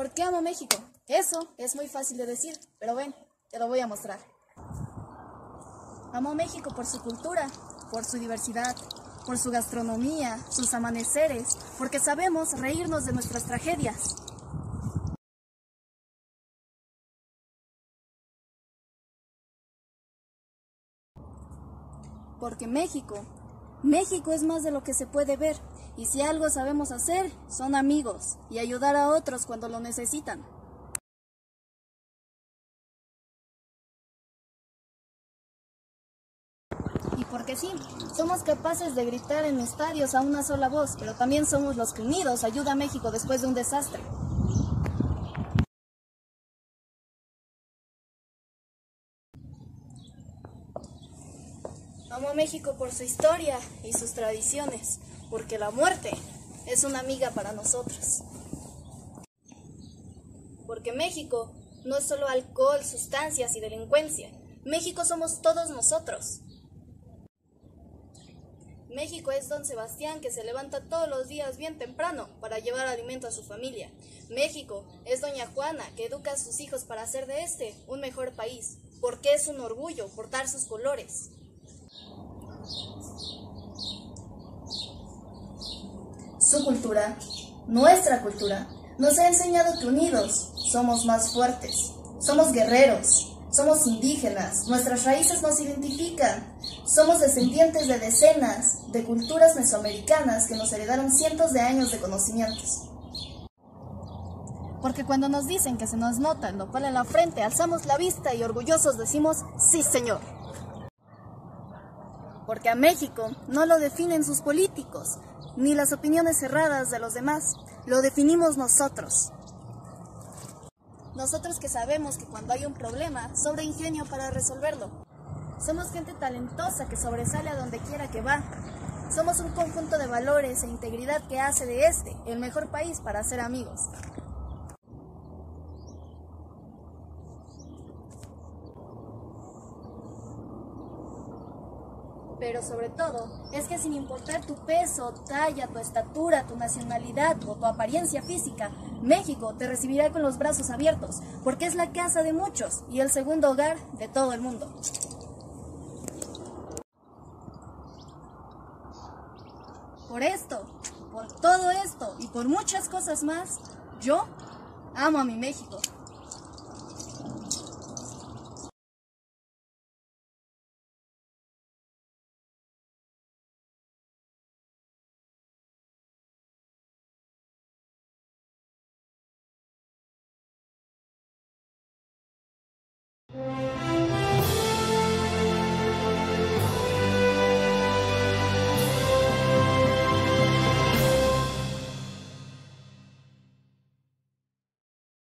¿Por qué amo México? Eso es muy fácil de decir, pero ven, te lo voy a mostrar. Amo México por su cultura, por su diversidad, por su gastronomía, sus amaneceres, porque sabemos reírnos de nuestras tragedias. Porque México, México es más de lo que se puede ver, y si algo sabemos hacer, son amigos, y ayudar a otros cuando lo necesitan. Y porque sí, somos capaces de gritar en estadios a una sola voz, pero también somos los que unidos ayuda a México después de un desastre. Amo a México por su historia y sus tradiciones, porque la muerte es una amiga para nosotros. Porque México no es solo alcohol, sustancias y delincuencia. México somos todos nosotros. México es don Sebastián que se levanta todos los días bien temprano para llevar alimento a su familia. México es doña Juana que educa a sus hijos para hacer de este un mejor país, porque es un orgullo portar sus colores. Su cultura, nuestra cultura, nos ha enseñado que unidos somos más fuertes, somos guerreros, somos indígenas, nuestras raíces nos identifican, somos descendientes de decenas de culturas mesoamericanas que nos heredaron cientos de años de conocimientos. Porque cuando nos dicen que se nos nota lo cual en la frente, alzamos la vista y orgullosos decimos, sí señor. Porque a México no lo definen sus políticos, ni las opiniones cerradas de los demás, lo definimos nosotros. Nosotros que sabemos que cuando hay un problema, sobra ingenio para resolverlo. Somos gente talentosa que sobresale a donde quiera que va. Somos un conjunto de valores e integridad que hace de este el mejor país para ser amigos. Pero sobre todo, es que sin importar tu peso, talla, tu estatura, tu nacionalidad o tu apariencia física, México te recibirá con los brazos abiertos, porque es la casa de muchos y el segundo hogar de todo el mundo. Por esto, por todo esto y por muchas cosas más, yo amo a mi México.